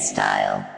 style.